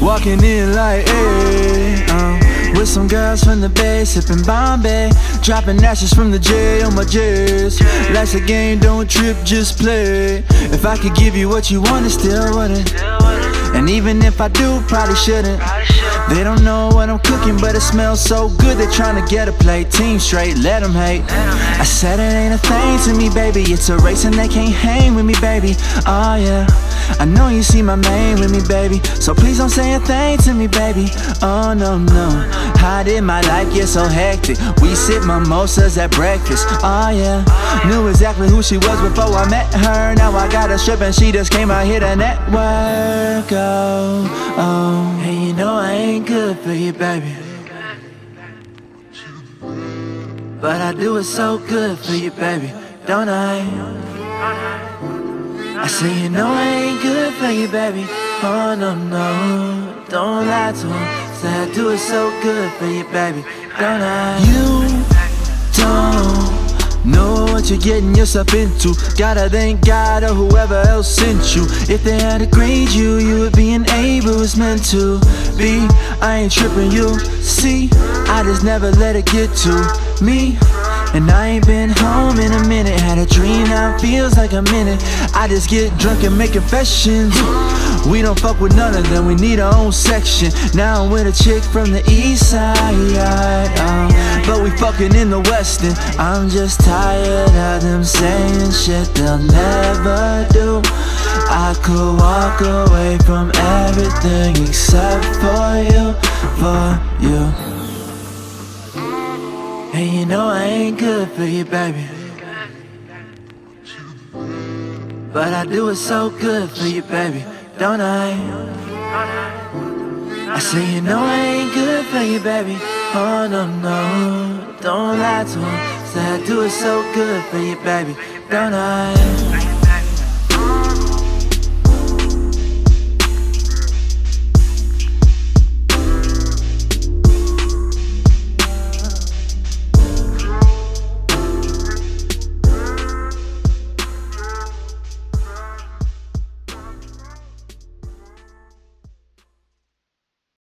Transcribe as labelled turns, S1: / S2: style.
S1: Walking in like, hey, uh, with some girls from the bay, sipping Bombay, dropping ashes from the J on my J's. Life's a game, don't trip, just play. If I could give you what you want, I still wouldn't. And even if I do, probably shouldn't. They don't know what I'm cooking, but it smells so good. They're trying to get a plate. Team straight, let them hate. I said it ain't a thing to me, baby. It's a race and they can't hang with me, baby. Oh, yeah. I know you see my main with me, baby. So please don't say a thing to me, baby. Oh, no, no. How did my life get so hectic? We sip mimosas at breakfast. Oh, yeah. Knew exactly who she was before I met her. Now I got a strip and she just came out here to network. Oh, oh. Hey, you know I ain't good for you, baby. But I do it so good for you, baby, don't I? I say you know I ain't good for you, baby. Oh no no, don't lie to him. Say I do it so good for you, baby, don't I? You don't know what you're getting yourself into. Gotta thank God or whoever else sent you. If they had to grade you, you would be an A, but it's meant to be. I ain't tripping, you see. I just never let it get to me. And I ain't been home in a minute Had a dream, now feels like a minute I just get drunk and make confessions We don't fuck with none of them, we need our own section. Now I'm with a chick from the east side uh, But we fucking in the west and I'm just tired of them saying shit they'll never do. I could walk away from everything except for you, for you. And you know I ain't good for you, baby. But I do it so good for you, baby, don't I? I say you know I ain't good for you, baby Oh no, no, don't lie to him Say I do it so good for you, baby, don't I?